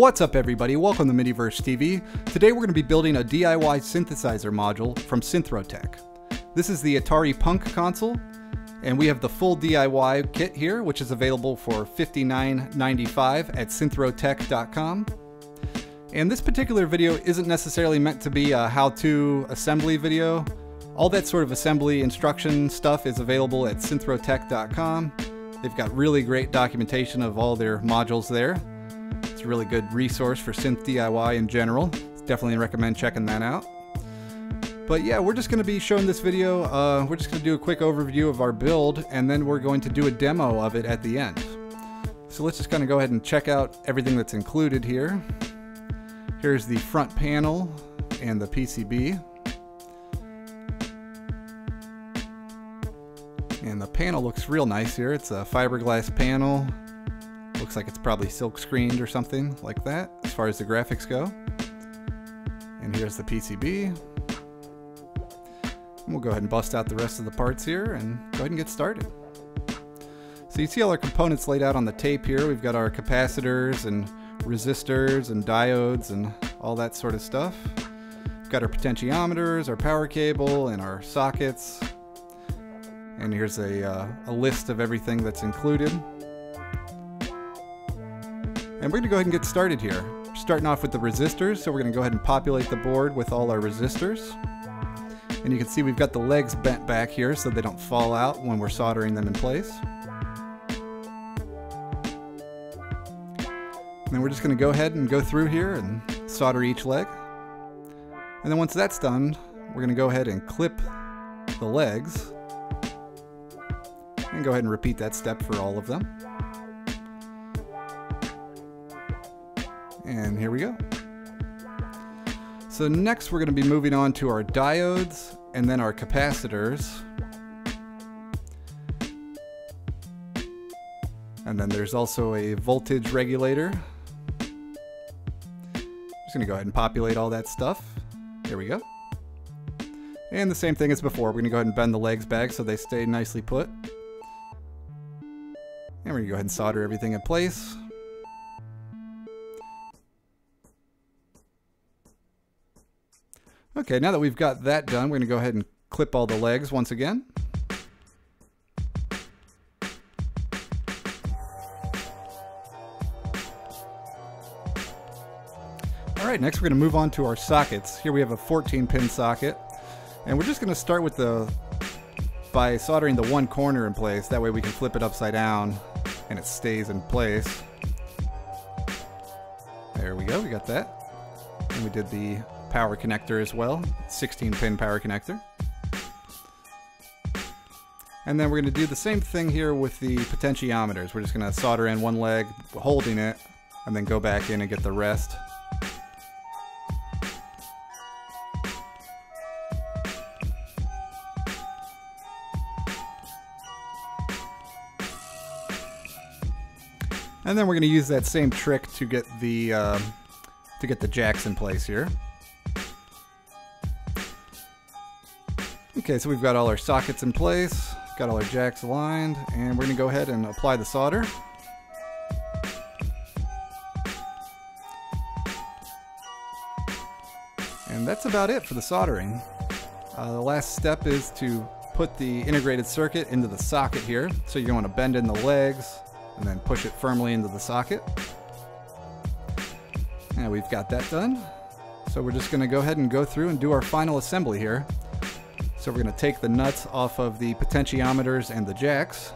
What's up everybody, welcome to Midiverse TV. Today we're going to be building a DIY synthesizer module from Synthrotek. This is the Atari Punk console, and we have the full DIY kit here, which is available for $59.95 at synthrotek.com. And this particular video isn't necessarily meant to be a how-to assembly video. All that sort of assembly instruction stuff is available at synthrotek.com. They've got really great documentation of all their modules there. It's a really good resource for synth DIY in general. Definitely recommend checking that out. But yeah, we're just going to be showing this video. Uh, we're just going to do a quick overview of our build, and then we're going to do a demo of it at the end. So let's just kind of go ahead and check out everything that's included here. Here's the front panel and the PCB. And the panel looks real nice here. It's a fiberglass panel Looks like it's probably silk screened or something like that as far as the graphics go. And here's the PCB. And we'll go ahead and bust out the rest of the parts here and go ahead and get started. So you see all our components laid out on the tape here. We've got our capacitors and resistors and diodes and all that sort of stuff. We've got our potentiometers, our power cable, and our sockets. And here's a, uh, a list of everything that's included. And we're going to go ahead and get started here. Starting off with the resistors, so we're going to go ahead and populate the board with all our resistors. And you can see we've got the legs bent back here so they don't fall out when we're soldering them in place. And then we're just going to go ahead and go through here and solder each leg. And then once that's done, we're going to go ahead and clip the legs. And go ahead and repeat that step for all of them. And here we go. So next we're going to be moving on to our diodes and then our capacitors. And then there's also a voltage regulator. Just going to go ahead and populate all that stuff. There we go. And the same thing as before. We're going to go ahead and bend the legs back so they stay nicely put. And we're going to go ahead and solder everything in place. Okay, now that we've got that done, we're going to go ahead and clip all the legs once again. All right, next we're going to move on to our sockets. Here we have a 14 pin socket, and we're just going to start with the by soldering the one corner in place. That way we can flip it upside down and it stays in place. There we go, we got that. And we did the power connector as well, 16 pin power connector. And then we're going to do the same thing here with the potentiometers. We're just going to solder in one leg, holding it, and then go back in and get the rest. And then we're going to use that same trick to get the uh, to get the jacks in place here. Okay, so we've got all our sockets in place, got all our jacks aligned, and we're going to go ahead and apply the solder. And that's about it for the soldering. Uh, the last step is to put the integrated circuit into the socket here. So you want to bend in the legs and then push it firmly into the socket. And we've got that done. So we're just going to go ahead and go through and do our final assembly here. So we're going to take the nuts off of the potentiometers and the jacks.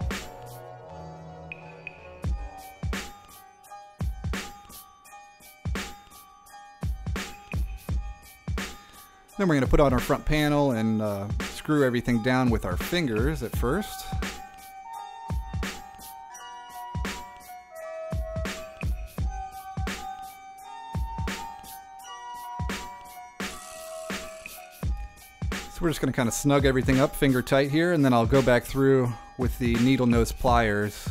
Then we're going to put on our front panel and uh, screw everything down with our fingers at first. We're just going to kind of snug everything up finger tight here and then I'll go back through with the needle nose pliers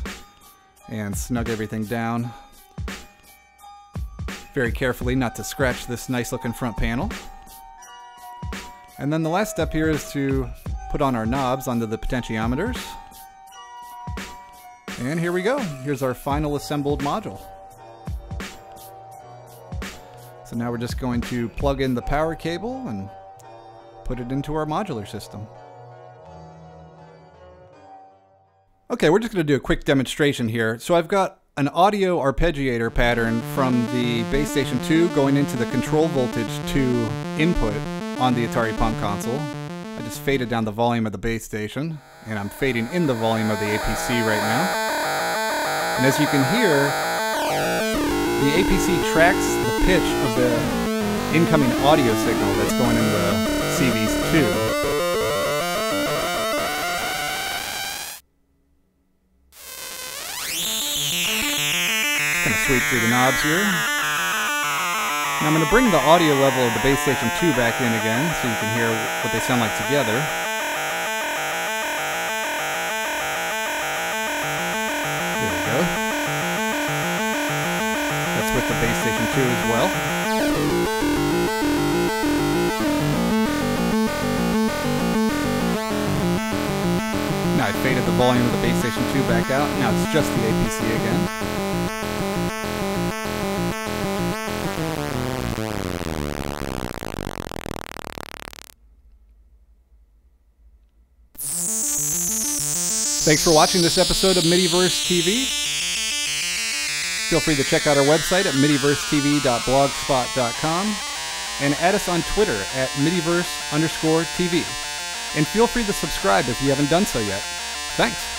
and snug everything down very carefully not to scratch this nice looking front panel. And then the last step here is to put on our knobs onto the potentiometers. And here we go. Here's our final assembled module. So now we're just going to plug in the power cable and put it into our modular system. Okay, we're just going to do a quick demonstration here. So I've got an audio arpeggiator pattern from the Bass Station 2 going into the control voltage 2 input on the Atari Punk console. I just faded down the volume of the Bass Station, and I'm fading in the volume of the APC right now. And as you can hear, the APC tracks the pitch of the incoming audio signal that's going in the CVs 2. Kind of sweep through the knobs here. Now I'm going to bring the audio level of the Bass Station 2 back in again so you can hear what they sound like together. With the Bass Station 2 as well. Faded the volume of the Bass Station 2 back out. Now it's just the APC again. Thanks for watching this episode of Midiverse TV. Feel free to check out our website at midiversetv.blogspot.com and add us on Twitter at midiverse underscore TV. And feel free to subscribe if you haven't done so yet. Thanks.